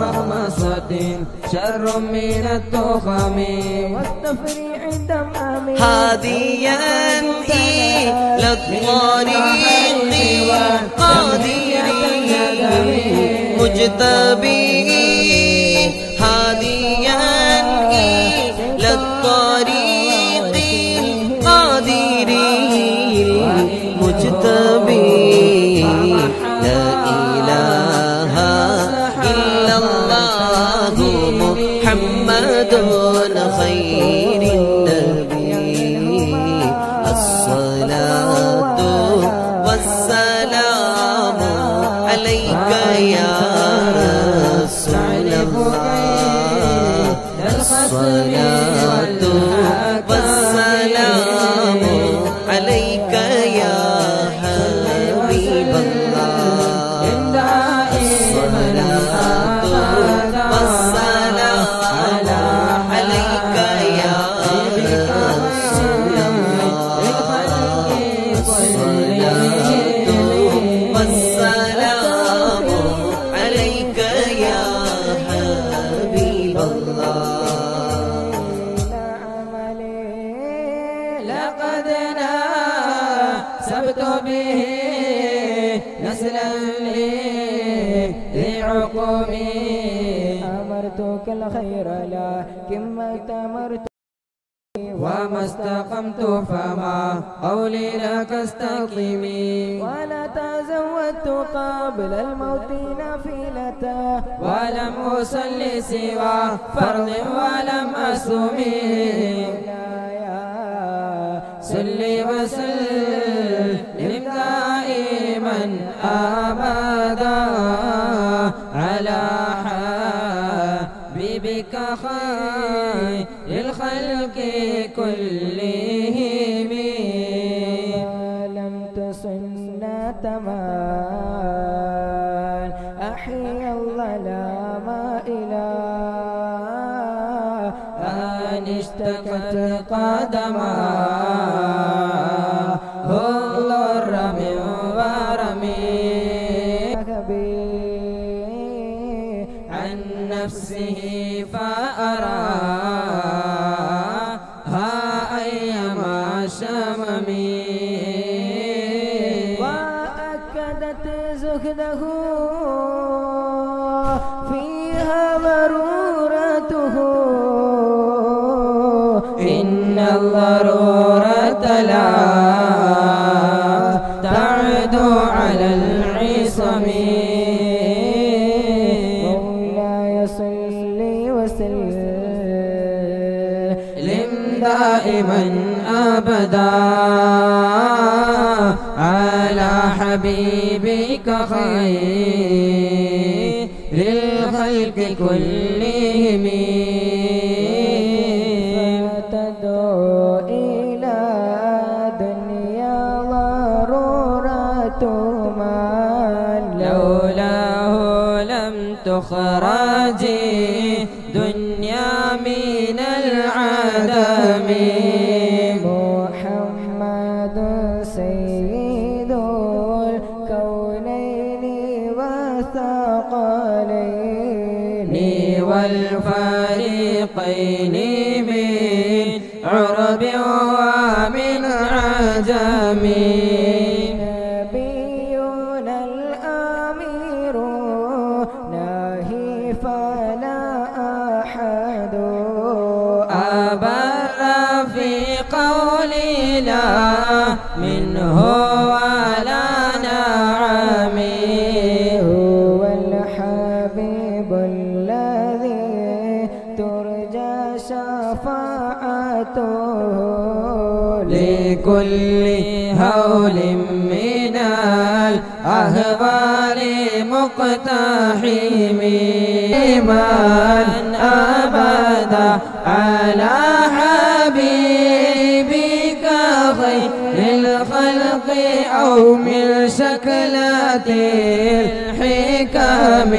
مخمصة شر من التخم والتفريع الدمام هاديا إلى الطريق Nasıl gel أمرتك الخير لكن ما تمرت وما استقمت فما قولي لك استقيمي ولا تزودت قبل الموت نافلة ولم أصلي سوى فرض ولم أصومي صلي وسلم دائما أبدا كلهم. لم تسن تمام أحيا الظلام إلى أن اشتكت قدماه على حبيبك خير الخلق كلهم. فتدعو إلى دنيا ضرورة من لولاه لم تخرجي دنيا من العدم. شفاعته لكل هول من الأهوال مقتحم من أبدا على حبيبك خير الخلق أو من شكلة الحكم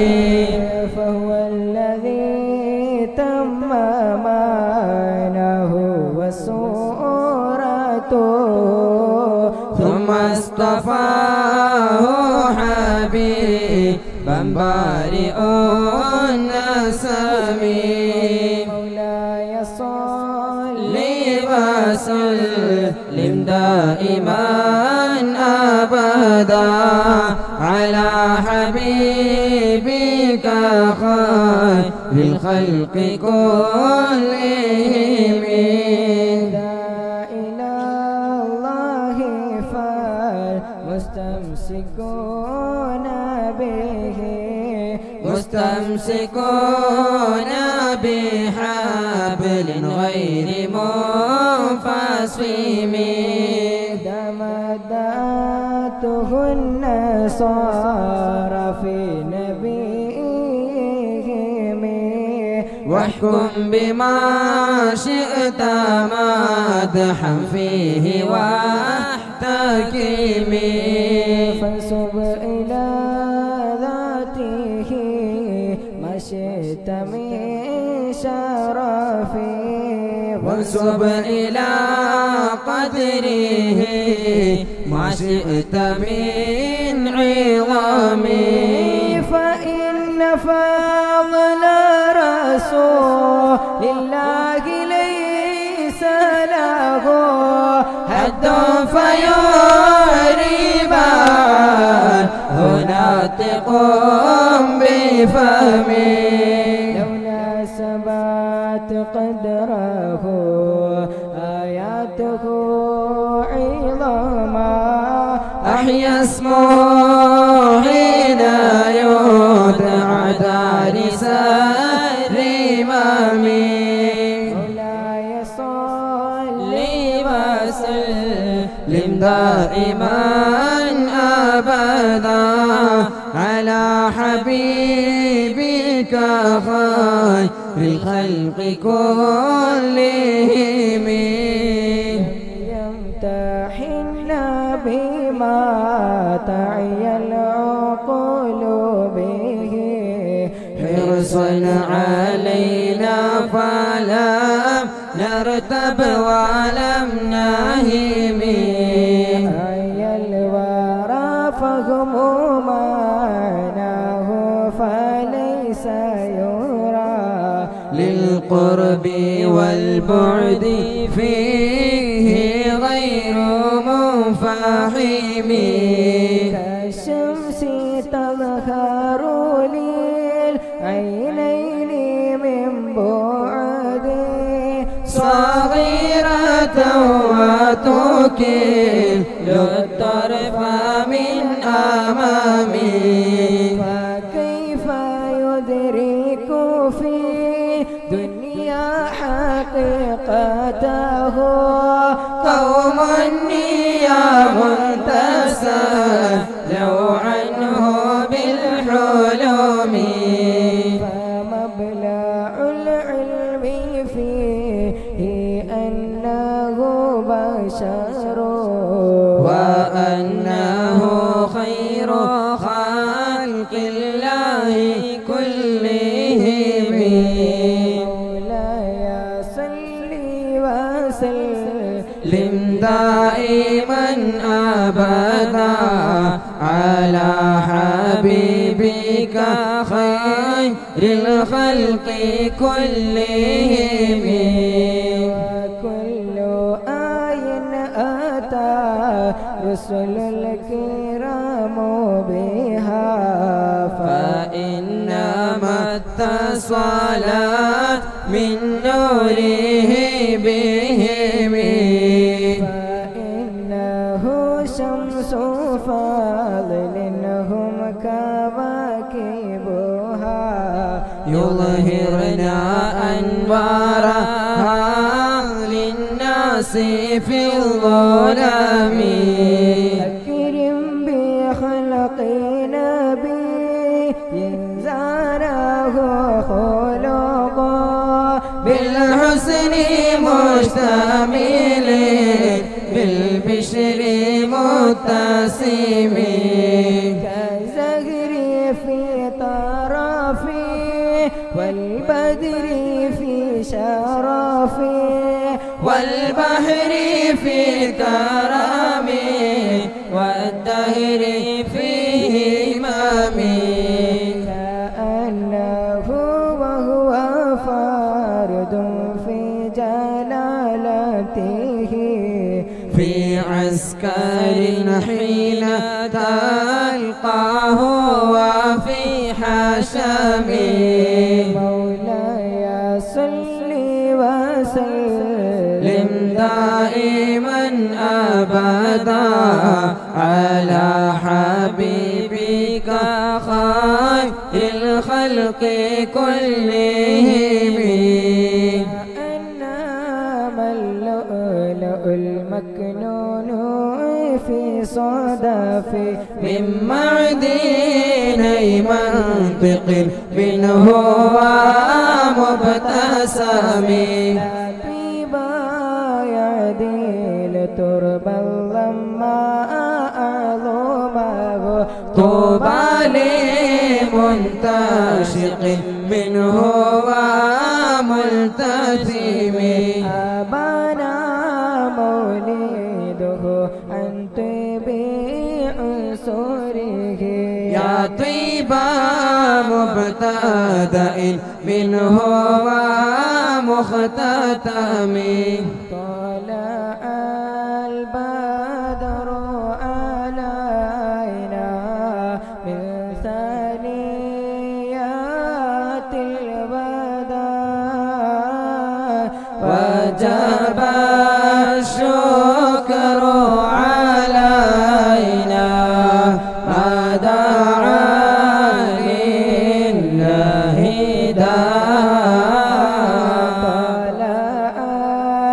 ثم اصطفاه حبيبا بارئ النسم مولاي صل لي وسلم. دائما أبدا على حبيبك خير الخلق كلهم. مستمسكون بحبل غير منفصم. دمداته النصارى في نبيهم. واحكم بما شئت مدحا فيه واحتكم. فانسب وانسب إلى قدره. ما شئت من عظم فإن فضل رسول الله ليس له هد فيريبا هناطق بفمي أحيا اسمه حين يدعى دارس الإمام مولاي صل لي وسلم دائما أبدا على حبيبك خير الخلق كلهم. تعي العقول به. حرصا علينا فلم نرتب ولم نهم. أي الورى فهم معناه فليس يرى. للقرب والبعد فيه غير منفحم صغيرة وتكل الطرف من أمامي. فكيف يدرك في دنيا حقيقته؟ قوم نيام تسألوا عنه بالحلم. وسلم لم دائما أبدا على حبيبك خير الخلق كلهم. وكل آي أتى رسل الكرام بها فإنما اتصلت من نوره بهم للناس في الظلام. أكرم بخلق نبي زاره خلقا. بالحسن مشتمل بالبشر متسم. كالزهر في طرفي والبدر في شرفي والبحر في كرامي والدهر في همامي كأنه عبد في جلالته في عسكر حين تلقاه وفي حشمه الخلق كلهم أنما اللؤلؤ المكنون في صدف من معدني منطق منه يعديل تربا لما أعظمه طوبى لمنتشق منه وملتزم. أبانا مولده عن طيب عنصره يا طيبى مبتدأ منه ومختتم. إذا طلع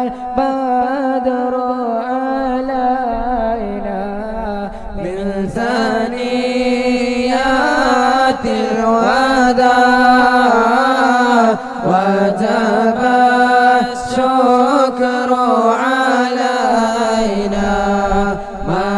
البدر علينا من ثنيات الوداع وجب الشكر علينا. ما